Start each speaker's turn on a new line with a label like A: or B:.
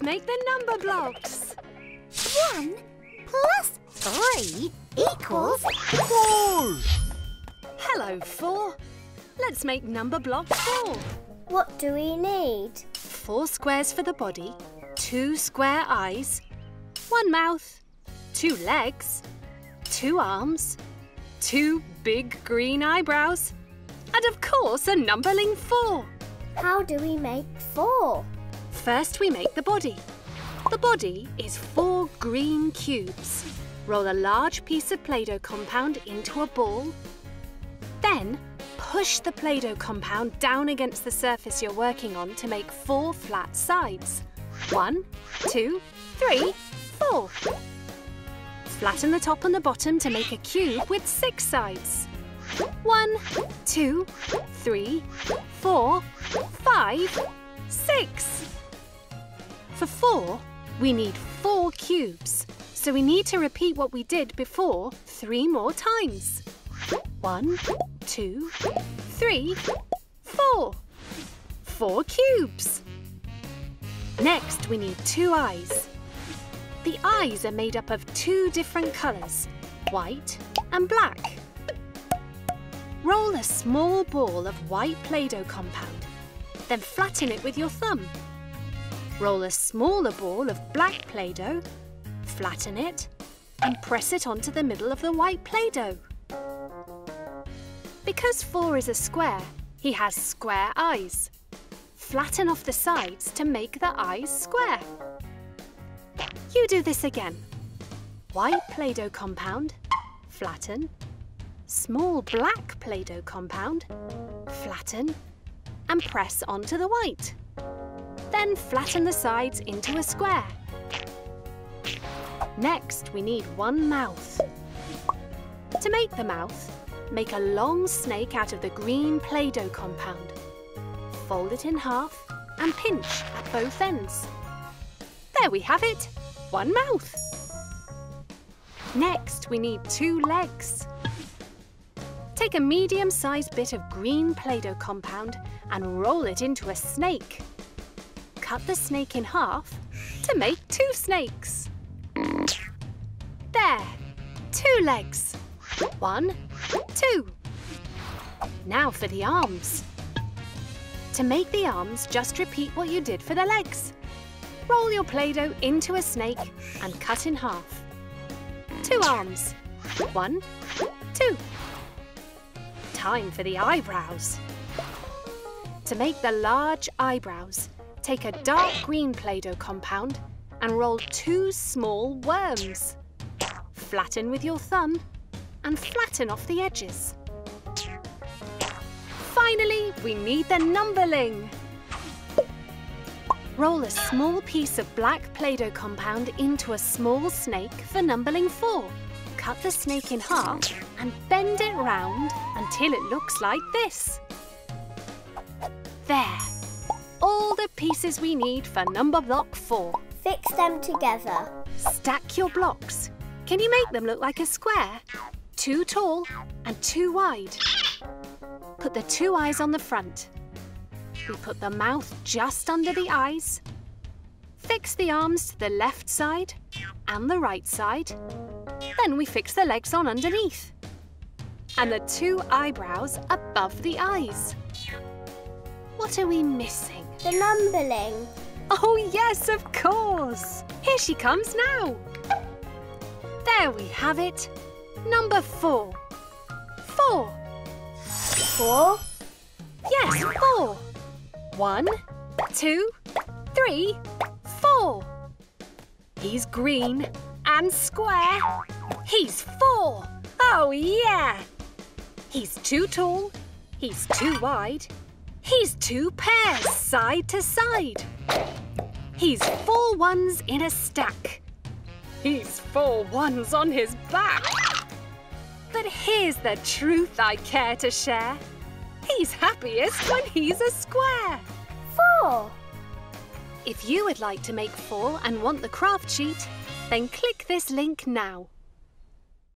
A: Let's make the Numberblocks.
B: One plus three equals four.
A: Hello, four. Let's make Numberblock four.
B: What do we need?
A: Four squares for the body, two square eyes, one mouth, two legs, two arms, two big green eyebrows, and of course a numberling four.
B: How do we make four?
A: First we make the body. The body is four green cubes. Roll a large piece of Play-Doh compound into a ball. Then push the Play-Doh compound down against the surface you're working on to make four flat sides. One, two, three, four. Flatten the top and the bottom to make a cube with six sides. One, two, three, four, five, six. For four, we need four cubes. So we need to repeat what we did before three more times. One, two, three, four. Four cubes. Next, we need two eyes. The eyes are made up of two different colours, white and black. Roll a small ball of white Play-Doh compound, then flatten it with your thumb. Roll a smaller ball of black Play-Doh, flatten it, and press it onto the middle of the white Play-Doh. Because 4 is a square, he has square eyes. Flatten off the sides to make the eyes square. You do this again. White Play-Doh compound, flatten. Small black Play-Doh compound, flatten, and press onto the white. Then flatten the sides into a square. Next, we need one mouth. To make the mouth, make a long snake out of the green Play-Doh compound. Fold it in half and pinch at both ends. There we have it, one mouth. Next, we need two legs. Take a medium-sized bit of green Play-Doh compound and roll it into a snake. Cut the snake in half to make two snakes. There, two legs. One, two. Now for the arms. To make the arms, just repeat what you did for the legs. Roll your Play-Doh into a snake and cut in half. Two arms. One, two. Time for the eyebrows. To make the large eyebrows, take a dark green Play-Doh compound and roll two small worms. Flatten with your thumb and flatten off the edges. Finally, we need the numberling. Roll a small piece of black Play-Doh compound into a small snake for numberling four. Cut the snake in half and bend it round until it looks like this. There. Pieces we need for Numberblock four.
B: Fix them together.
A: Stack your blocks. Can you make them look like a square? Two tall and two wide. Put the two eyes on the front. We put the mouth just under the eyes. Fix the arms to the left side and the right side. Then we fix the legs on underneath. And the two eyebrows above the eyes. What are we missing?
B: The numberling.
A: Oh, yes, of course. Here she comes now. There we have it. Number four. Four.
B: Four.
A: Yes, four. One, two, three, four. He's green and square. He's four. Oh, yeah. He's too tall. He's too wide. He's two pairs side to side. He's four ones in a stack. He's four ones on his back. But here's the truth I care to share. He's happiest when he's a square.
B: Four.
A: If you would like to make four and want the craft sheet, then click this link now.